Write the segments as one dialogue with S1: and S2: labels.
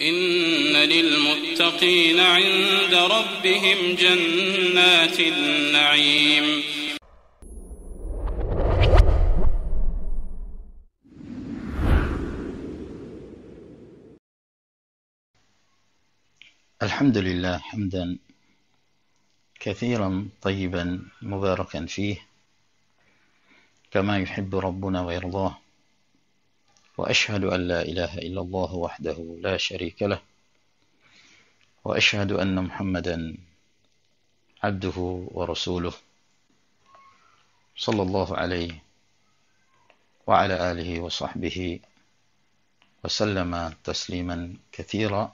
S1: إن للمتقين عند ربهم جنات النعيم.
S2: الحمد لله حمدا كثيرا طيبا مباركا فيه كما يحب ربنا ويرضاه. وأشهد أن لا إله إلا الله وحده لا شريك له وأشهد أن محمدا عبده ورسوله صلى الله عليه وعلى آله وصحبه وسلم تسليما كثيرا.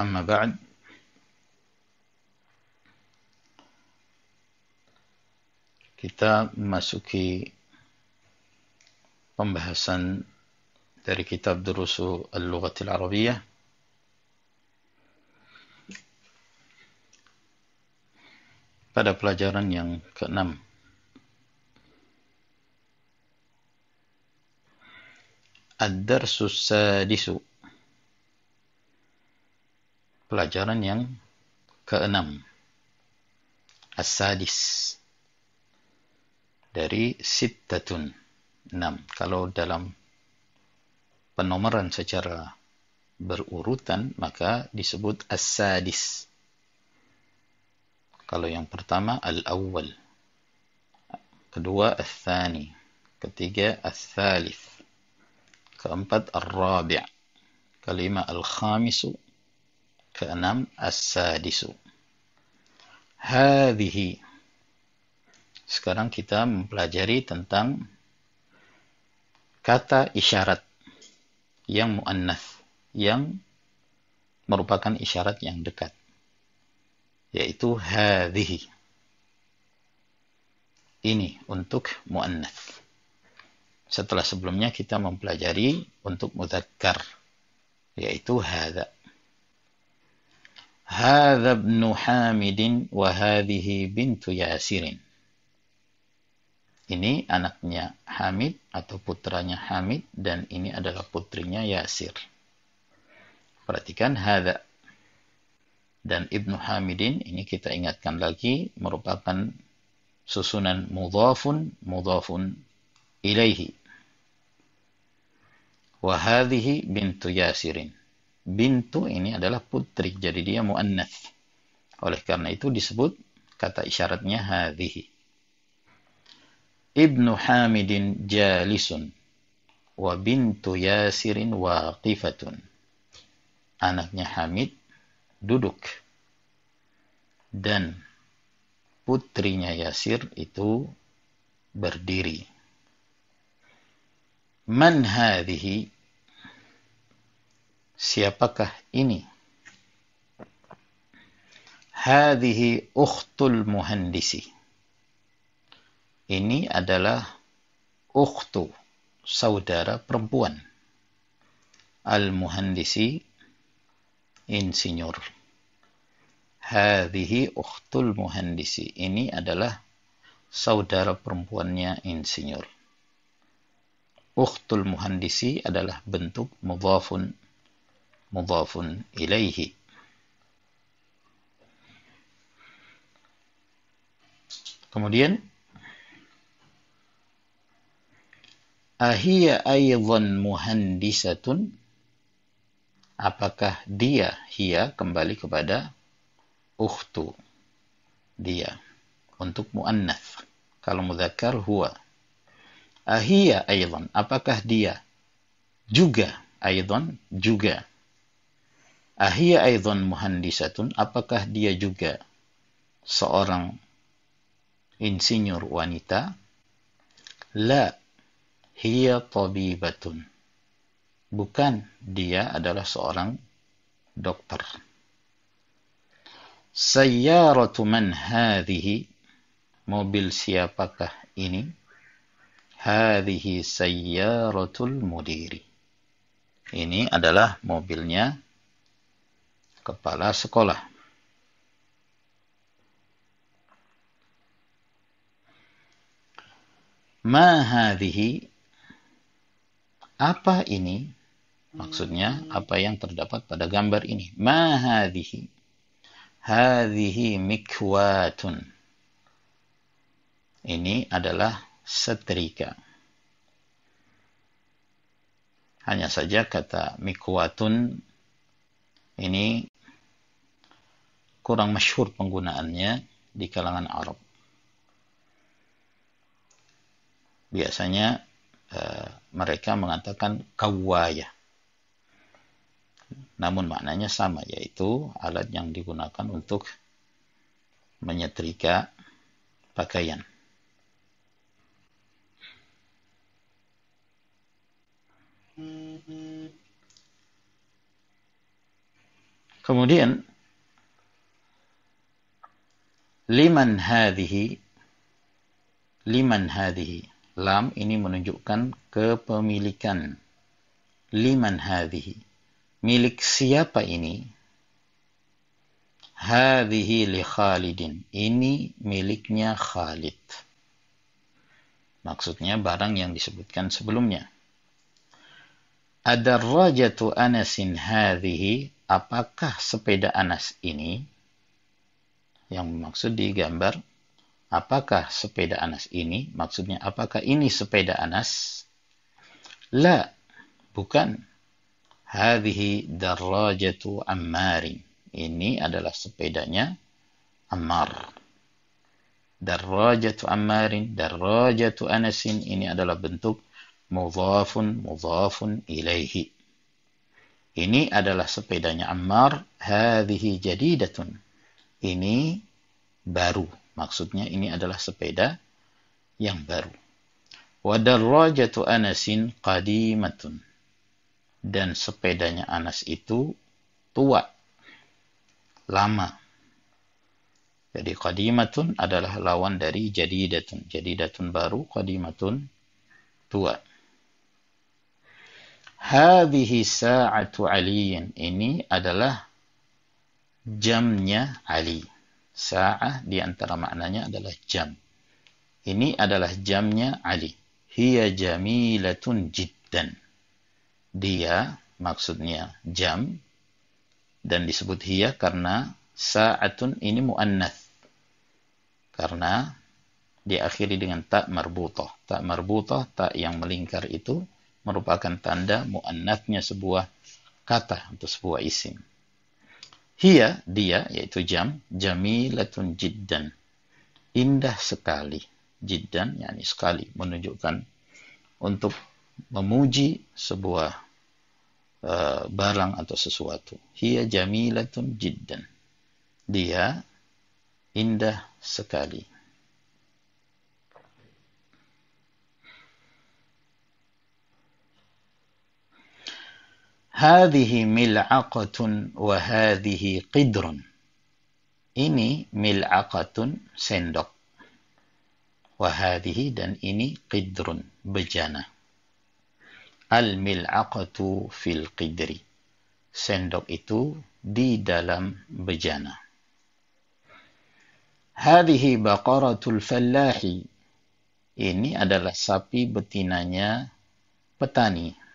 S2: أما بعد kita memasuki pembahasan dari kitab Durusu Al-Lughatil Arabiyah pada pelajaran yang keenam. Ad-Darsus Sadisu pelajaran yang keenam. As-Sadis dari Sittatun 6. Kalau dalam penomoran secara berurutan maka disebut as-sadis. Kalau yang pertama al-awwal. Kedua al-thani. Ketiga al-thalith. Keempat al-rabi'. Kelima al-khamisu. Keenam as-sadisu. Sekarang kita mempelajari tentang kata isyarat yang muannas yang merupakan isyarat yang dekat yaitu hadhihi. Ini untuk muannas setelah sebelumnya kita mempelajari untuk mudzakkar yaitu hadza hadza ibnu hamidin wa hadhihi bintu yasirin ini anaknya Hamid atau putranya Hamid dan ini adalah putrinya Yasir. Perhatikan hada dan Ibnu Hamidin ini kita ingatkan lagi merupakan susunan mudhafun mudhafun ilaihi. Wahadihi bintu Yasirin. Bintu ini adalah putri, jadi dia muannath. Oleh karena itu disebut kata isyaratnya hadhihi. Ibnu Hamidin jalisun wa bintu Yasirin waqifatun. Anaknya Hamid duduk dan putrinya Yasir itu berdiri. Man hadhihi? Siapakah ini? Hadhihi ukhtul muhandisi ini adalah ukhtu, saudara perempuan. Al-muhandisi, insinyur. Hadhihi ukhtul muhandisi. Ini adalah saudara perempuannya insinyur. Ukhtul muhandisi adalah bentuk mudhafun mudhafun ilaihi. Kemudian Ahia aydan muhandisatun? Apakah dia, hia, kembali kepada ukhtu. Dia. Untuk muannath. Kalau mudzakkar huwa. Ahia aydan. Apakah dia? Juga. Aydan, juga. Ahia aydan muhandisatun. Apakah dia juga seorang insinyur wanita? La hiya tabibatun. Bukan dia adalah seorang dokter. Sayyaratu man hadhihi? Mobil siapakah ini? Hadhihi sayyaratul mudiri. Ini adalah mobilnya kepala sekolah. Ma hadhihi apa ini? Maksudnya apa yang terdapat pada gambar ini. Ma hadhihi. Hadhihi mikwatun. Ini adalah setrika. Hanya saja kata mikwatun ini kurang masyhur penggunaannya di kalangan Arab. Biasanya uh, mereka mengatakan kawaya. Namun maknanya sama, yaitu alat yang digunakan untuk menyetrika pakaian. Kemudian liman hadhihi liman hadhihi lam ini menunjukkan kepemilikan. Liman hadhihi? Milik siapa ini? Hadhihi li Khalidin. Ini miliknya Khalid. Maksudnya barang yang disebutkan sebelumnya. Ada rajatu anasin hadhihi? Apakah sepeda Anas ini? Yang maksud di gambar apakah sepeda Anas ini? Maksudnya apakah ini sepeda Anas? La bukan. Hadhihi darajatu ammarin ini adalah sepedanya Ammar. Darajatu ammarin darajatu anasin ini adalah bentuk mudhafun mudhafun ilaihi. Ini adalah sepedanya Ammar. Hadhihi jadidatun. Ini baru. Maksudnya ini adalah sepeda yang baru. Wadarrajatu Anasin qadimatun. Dan sepedanya Anas itu tua. Lama. Jadi qadimatun adalah lawan dari jadidatun. Jadidatun baru, qadimatun tua. Hadhihi sa'atu aliyin. Ini adalah jamnya Ali. Sa'ah di antara maknanya adalah jam. Ini adalah jamnya Ali. Hiya jamilatun jiddan. Dia maksudnya jam dan disebut hiya karena sa'atun ini muannath. Karena diakhiri dengan tak marbutah. Tak marbutah, tak yang melingkar itu merupakan tanda muannathnya sebuah kata atau sebuah isim. Hiya, dia, yaitu jam, jamilatun jiddan. Indah sekali. Jiddan, yakni sekali. Menunjukkan untuk memuji sebuah uh, barang atau sesuatu. Hiya jamilatun jiddan. Dia indah sekali. Hadhihi mil'aqatun wa hadhihi qidrun. Ini mil'aqatun sendok. Wa hadhihi dan ini qidrun bejana. Al mil'aqatu fil qidri. Sendok itu di dalam bejana. Hadhihi baqaratul fallahi. Ini adalah sapi betinanya petani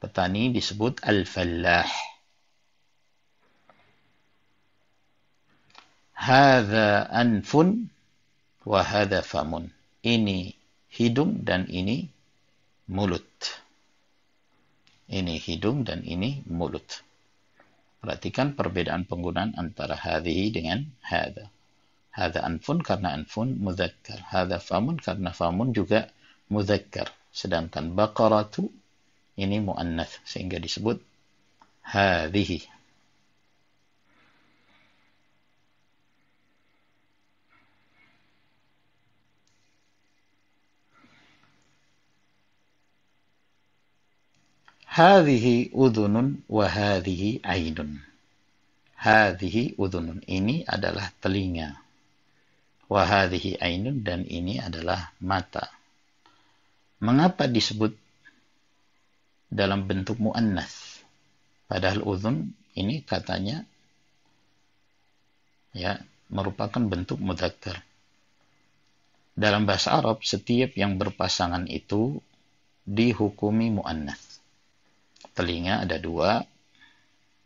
S2: petani disebut al-fallah. Hadza anfun wa hadza famun. Ini hidung dan ini mulut. Ini hidung dan ini mulut. Perhatikan perbedaan penggunaan antara hadhihi dengan hadza. Hadza anfun karena anfun mudzakkar. Hadza famun karena famun juga mudzakkar. Sedangkan baqaratu ini muannath sehingga disebut hadhihi. Hadhihi udhunun wa hadhihi ainun. Hadhihi udhunun. Ini adalah telinga. Wa hadhihi ainun dan ini adalah mata. Mengapa disebut dalam bentuk muannas. Padahal uzun ini katanya ya merupakan bentuk mudzakkar. Dalam bahasa Arab setiap yang berpasangan itu dihukumi muannas. telinga ada dua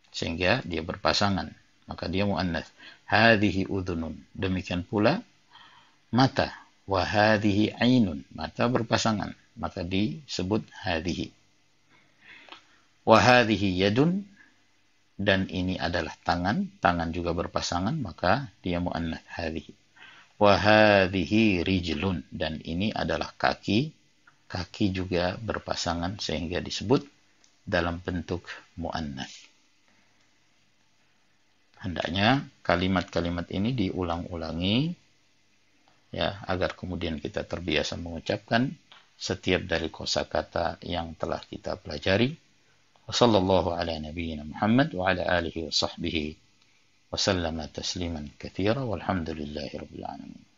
S2: sehingga dia berpasangan maka dia muannas hadhihi udhunun demikian pula mata wa hadhihi ainun mata berpasangan maka disebut hadhihi wa hadhihi yadun. Dan ini adalah tangan. Tangan juga berpasangan maka dia muannas hadhihi. Wa hadhihi rijlun. Dan ini adalah kaki. Kaki juga berpasangan sehingga disebut dalam bentuk muannas. Hendaknya kalimat-kalimat ini diulang-ulangi ya agar kemudian kita terbiasa mengucapkan setiap dari kosakata yang telah kita pelajari. وصلى الله على نبينا محمد وعلى آله وصحبه وسلم تسليما كثيرا والحمد لله رب العالمين.